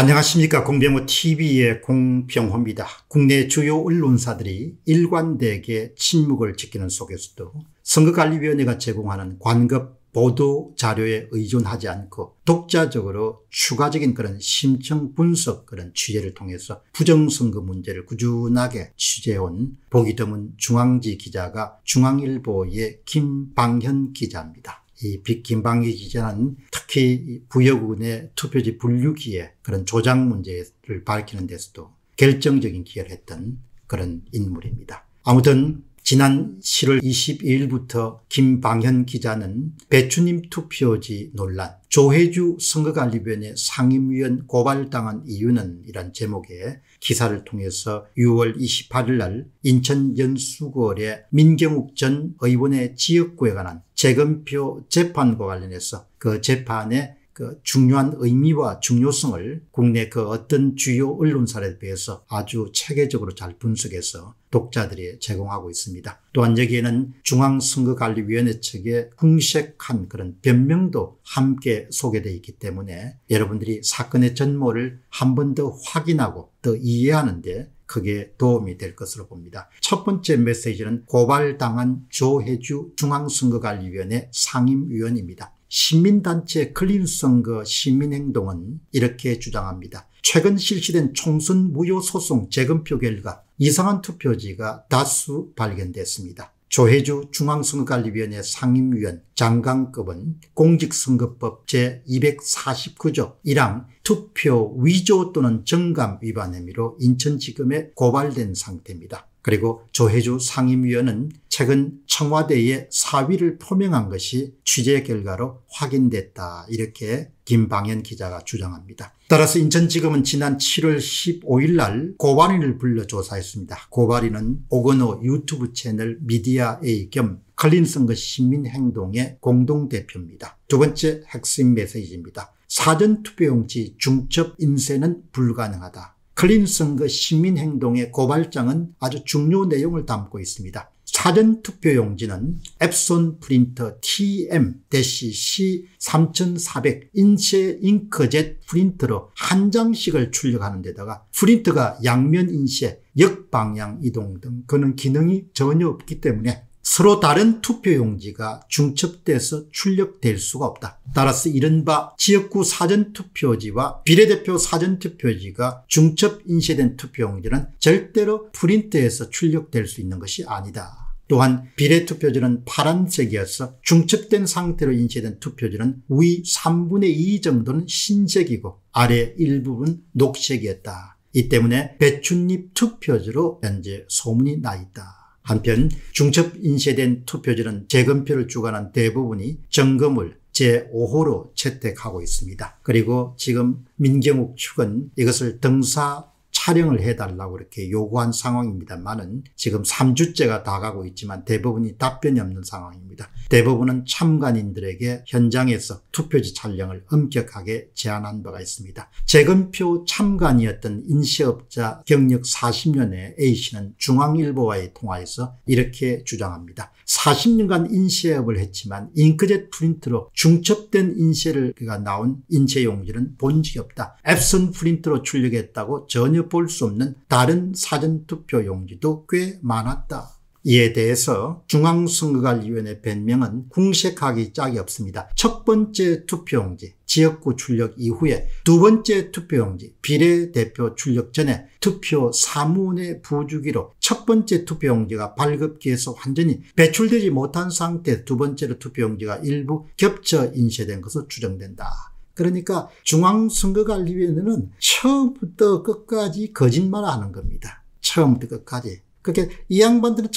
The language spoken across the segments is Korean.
안녕하십니까 공병호 tv의 공병호입니다. 국내 주요 언론사들이 일관되게 침묵을 지키는 속에서도 선거관리위원회가 제공하는 관급 보도 자료에 의존하지 않고 독자적으로 추가적인 그런 심층 분석 그런 취재를 통해서 부정선거 문제를 꾸준하게 취재해온 보기 드문 중앙지 기자가 중앙일보의 김방현 기자입니다. 이 김방희 기자는 특히 부여군의 투표지 분류기에 그런 조작 문제를 밝히는 데서도 결정적인 기여를 했던 그런 인물입니다. 아무튼 지난 7월 22일부터 김방현 기자는 배추님 투표지 논란, 조혜주 선거관리위원회 상임위원 고발당한 이유는 이란 제목의 기사를 통해서 6월 28일 날 인천 연수구의 민경욱 전 의원의 지역구에 관한 재검표 재판과 관련해서 그 재판에 그 중요한 의미와 중요성을 국내 그 어떤 주요 언론사에 비해서 아주 체계적으로 잘 분석해서 독자들이 제공하고 있습니다. 또한 여기에는 중앙선거관리위원회 측의 궁색한 그런 변명도 함께 소개되어 있기 때문에 여러분들이 사건의 전모를 한 번 더 확인하고 더 이해하는데 크게 도움이 될 것으로 봅니다. 첫 번째 메시지는 고발당한 조혜주 중앙선거관리위원회 상임위원입니다. 시민단체 클린선거 시민행동은 이렇게 주장합니다. 최근 실시된 총선 무효 소송 재검표 결과 이상한 투표지가 다수 발견됐습니다. 조혜주 중앙선거관리위원회 상임위원 장강급은 공직선거법 제249조 1항 투표 위조 또는 정감 위반 혐의로 인천지검에 고발된 상태입니다. 그리고 조혜주 상임위원은 최근 청와대에 사의를 표명한 것이 취재 결과로 확인됐다 이렇게 김방현 기자가 주장합니다. 따라서 인천지검은 지난 7월 15일 날 고발인을 불러 조사했습니다. 고발인은 오건호 유튜브 채널 미디어A 겸 클린선거 시민행동의 공동대표입니다. 두 번째 핵심 메시지입니다. 사전투표용지 중첩 인쇄는 불가능하다. 클린 선거 시민행동의 고발장은 아주 중요 내용을 담고 있습니다. 사전투표용지는 Epson 프린터 TM-C3400 인쇄 잉크젯 프린터로 한 장씩을 출력하는 데다가 프린터가 양면 인쇄, 역방향 이동 등 그런 기능이 전혀 없기 때문에 서로 다른 투표용지가 중첩돼서 출력될 수가 없다. 따라서 이른바 지역구 사전투표지와 비례대표 사전투표지가 중첩 인쇄된 투표용지는 절대로 프린트해서 출력될 수 있는 것이 아니다. 또한 비례투표지는 파란색이어서 중첩된 상태로 인쇄된 투표지는 위 3분의 2 정도는 흰색이고 아래 일부분 녹색이었다. 이 때문에 배춧잎 투표지로 현재 소문이 나 있다. 한편 중첩 인쇄된 투표지는 재검표를 주관한 대부분이 점검을 제5호로 채택하고 있습니다. 그리고 지금 민경욱 측은 이것을 등사 촬영을 해달라고 이렇게 요구한 상황입니다만은 지금 3주째가 다 가고 있지만 대부분이 답변이 없는 상황입니다. 대부분은 참관인들에게 현장에서 투표지 촬영을 엄격하게 제한한 바가 있습니다. 재검표 참관이었던 인쇄업자 경력 40년의 A씨는 중앙일보와의 통화에서 이렇게 주장합니다. 40년간 인쇄업을 했지만 잉크젯 프린트로 중첩된 인쇄가 나온 인쇄용지는 본 적이 없다. 앱선 프린트로 출력했다고 전혀 볼 수 없는 다른 사전투표 용지도 꽤 많았다. 이에 대해서 중앙선거관리위원회 변명은 궁색하기 짝이 없습니다. 첫 번째 투표용지 지역구 출력 이후에 두 번째 투표용지 비례대표 출력 전에 투표 사문의 부주기로 첫 번째 투표용지가 발급기에서 완전히 배출되지 못한 상태 두 번째로 투표용지가 일부 겹쳐 인쇄된 것으로 추정된다. 그러니까 중앙선거관리위원회는 처음부터 끝까지 거짓말을 하는 겁니다. 처음부터 끝까지. 그렇게 이 양반들은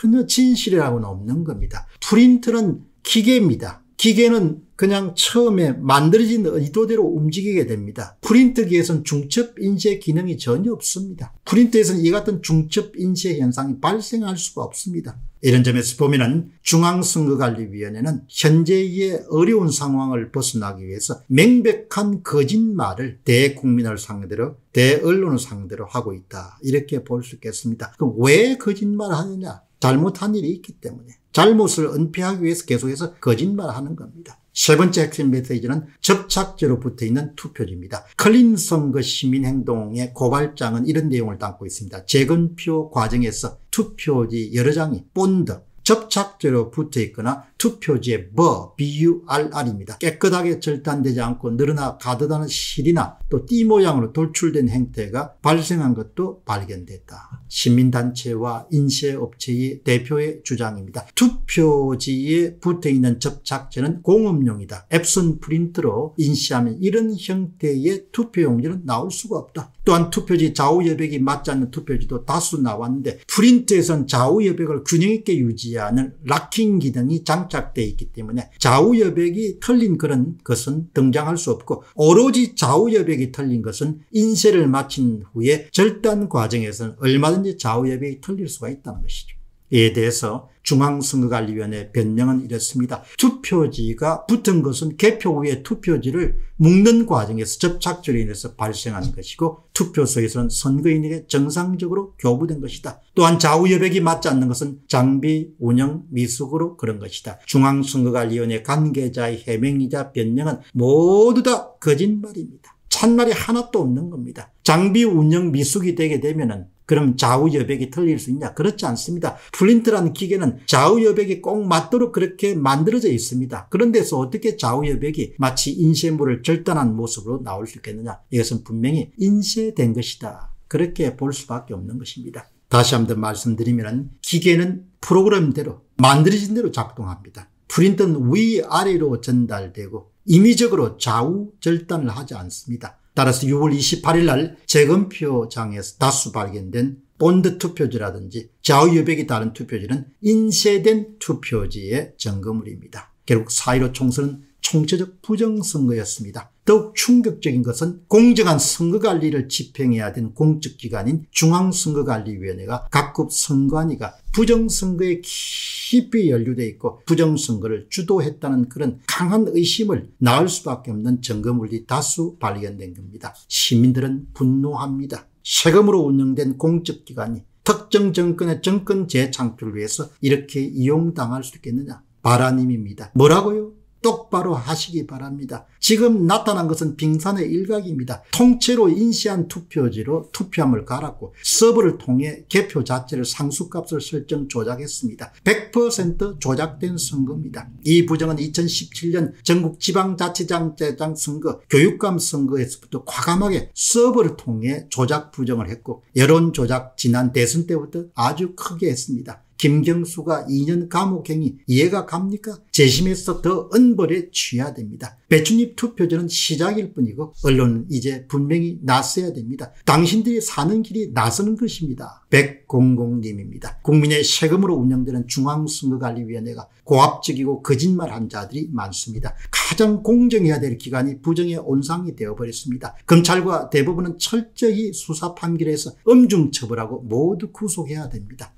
전혀 진실이라고는 없는 겁니다. 프린트는 기계입니다. 기계는 그냥 처음에 만들어진 의도대로 움직이게 됩니다. 프린터기에서는 중첩 인쇄 기능이 전혀 없습니다. 프린터에서는 이 같은 중첩 인쇄 현상이 발생할 수가 없습니다. 이런 점에서 보면은 중앙선거관리위원회는 현재의 어려운 상황을 벗어나기 위해서 명백한 거짓말을 대국민을 상대로 대언론을 상대로 하고 있다. 이렇게 볼 수 있겠습니다. 그럼 왜 거짓말을 하느냐? 잘못한 일이 있기 때문에 잘못을 은폐하기 위해서 계속해서 거짓말을 하는 겁니다. 세 번째 핵심 메시지는 접착제로 붙어 있는 투표지입니다. 클린 선거 시민행동의 고발장은 이런 내용을 담고 있습니다. 재검표 과정에서 투표지 여러 장이 본드, 접착제로 붙어 있거나 투표지에 burr, BURR입니다. 깨끗하게 절단되지 않고 늘어나 가느다란 실이나 또 띠 모양으로 돌출된 형태가 발생한 것도 발견됐다. 시민단체와 인쇄업체의 대표의 주장입니다. 투표지에 붙어 있는 접착제는 공업용이다. 엡손 프린트로 인쇄하면 이런 형태의 투표용지는 나올 수가 없다. 또한 투표지 좌우 여백이 맞지 않는 투표지도 다수 나왔는데 프린트에선 좌우 여백을 균형 있게 유지하는 locking 기능이 장착되어 있기 때문에 좌우 여백이 틀린 그런 것은 등장할 수 없고 오로지 좌우 여백이 틀린 것은 인쇄를 마친 후에 절단 과정에서는 얼마든지 좌우 여백이 틀릴 수가 있다는 것이죠. 이에 대해서 중앙선거관리위원회 변명은 이렇습니다. 투표지가 붙은 것은 개표 후에 투표지를 묶는 과정에서 접착제로 인해서 발생한 것이고 투표소에서는 선거인에게 정상적으로 교부된 것이다. 또한 좌우 여백이 맞지 않는 것은 장비 운영 미숙으로 그런 것이다. 중앙선거관리위원회 관계자의 해명이자 변명은 모두 다 거짓말입니다. 참말이 하나도 없는 겁니다. 장비 운영 미숙이 되게 되면은 그럼 좌우 여백이 틀릴 수 있냐? 그렇지 않습니다. 프린트라는 기계는 좌우 여백이 꼭 맞도록 그렇게 만들어져 있습니다. 그런데서 어떻게 좌우 여백이 마치 인쇄물을 절단한 모습으로 나올 수 있겠느냐? 이것은 분명히 인쇄된 것이다. 그렇게 볼 수밖에 없는 것입니다. 다시 한 번 말씀드리면 기계는 프로그램대로 만들어진 대로 작동합니다. 프린트는 위아래로 전달되고 임의적으로 좌우 절단을 하지 않습니다. 따라서 6월 28일 날 재검표장에서 다수 발견된 본드 투표지라든지 좌우 여백이 다른 투표지는 인쇄된 투표지의 증거물입니다. 결국 4.15 총선은 총체적 부정선거였습니다. 더욱 충격적인 것은 공정한 선거관리를 집행해야 된 공적기관인 중앙선거관리위원회가 각급 선관위가 부정선거에 깊이 연루되어 있고 부정선거를 주도했다는 그런 강한 의심을 낳을 수밖에 없는 증거물이 다수 발견된 겁니다. 시민들은 분노합니다. 세금으로 운영된 공적기관이 특정 정권의 정권 재창출을 위해서 이렇게 이용당할 수 있겠느냐. 바라님입니다. 뭐라고요? 똑바로 하시기 바랍니다. 지금 나타난 것은 빙산의 일각입니다. 통째로 인쇄한 투표지로 투표함을 갈았고 서버를 통해 개표 자체를 상수값을 설정 조작했습니다. 100% 조작된 선거입니다. 이 부정은 2017년 전국 지방자치장제장 선거 교육감 선거에서부터 과감하게 서버를 통해 조작 부정을 했고 여론 조작 지난 대선 때부터 아주 크게 했습니다. 김경수가 2년 감옥행위 이해가 갑니까? 재심에서 더 은벌에 취해야 됩니다. 배춧잎 투표전은 시작일 뿐이고 언론은 이제 분명히 나서야 됩니다. 당신들이 사는 길이 나서는 것입니다. 백공공님입니다. 국민의 세금으로 운영되는 중앙선거관리위원회가 고압적이고 거짓말한 자들이 많습니다. 가장 공정해야 될 기관이 부정의 온상이 되어버렸습니다. 검찰과 대법원은 철저히 수사 판결에서 엄중 처벌하고 모두 구속해야 됩니다.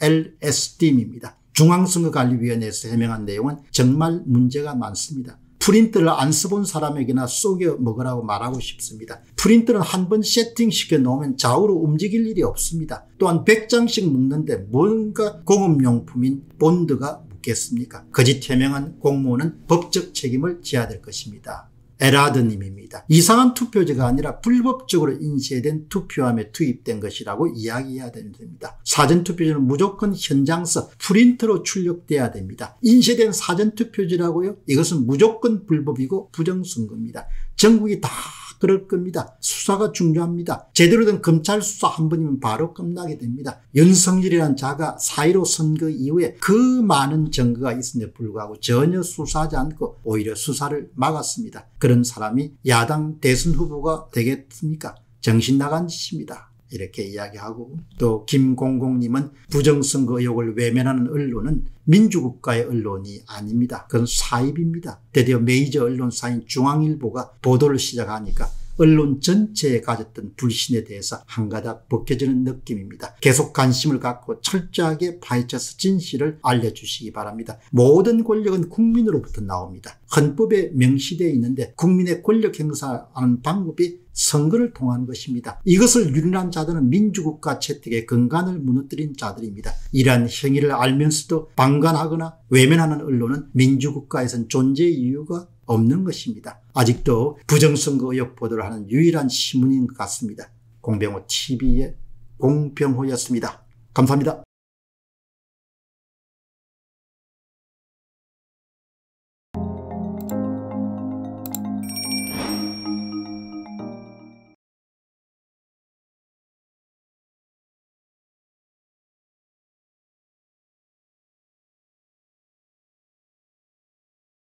TLSD입니다. 중앙선거관리위원회에서 해명한 내용은 정말 문제가 많습니다. 프린트를 안 써본 사람에게나 쏘겨 먹으라고 말하고 싶습니다. 프린트는 한 번 세팅시켜 놓으면 좌우로 움직일 일이 없습니다. 또한 100장씩 묶는데 뭔가 공업용품인 본드가 묻겠습니까? 거짓 해명한 공무원은 법적 책임을 져야 될 것입니다. 에라드님입니다. 이상한 투표지가 아니라 불법적으로 인쇄된 투표함에 투입된 것이라고 이야기해야 됩니다. 사전투표지는 무조건 현장서 프린트로 출력돼야 됩니다. 인쇄된 사전투표지라고요? 이것은 무조건 불법이고 부정선거입니다. 전국이 다 그럴 겁니다. 수사가 중요합니다. 제대로 된 검찰 수사 한 번이면 바로 끝나게 됩니다. 윤석열이라는 자가 4.15 선거 이후에 그 많은 증거가 있음에도 불구하고 전혀 수사하지 않고 오히려 수사를 막았습니다. 그런 사람이 야당 대선 후보가 되겠습니까? 정신 나간 짓입니다. 이렇게 이야기하고 또 김공공님은 부정선거 의혹을 외면하는 언론은 민주국가의 언론이 아닙니다. 그건 사입입니다. 드디어 메이저 언론사인 중앙일보가 보도를 시작하니까 언론 전체에 가졌던 불신에 대해서 한 가닥 벗겨지는 느낌입니다. 계속 관심을 갖고 철저하게 파헤쳐서 진실을 알려주시기 바랍니다. 모든 권력은 국민으로부터 나옵니다. 헌법에 명시되어 있는데 국민의 권력 행사하는 방법이 선거를 통한 것입니다. 이것을 유린한 자들은 민주국가 채택의 근간을 무너뜨린 자들입니다. 이러한 행위를 알면서도 방관하거나 외면하는 언론은 민주국가에선 존재 이유가 없는 것입니다. 아직도 부정선거 의혹 보도를 하는 유일한 신문인 것 같습니다. 공병호 TV의 공병호였습니다. 감사합니다.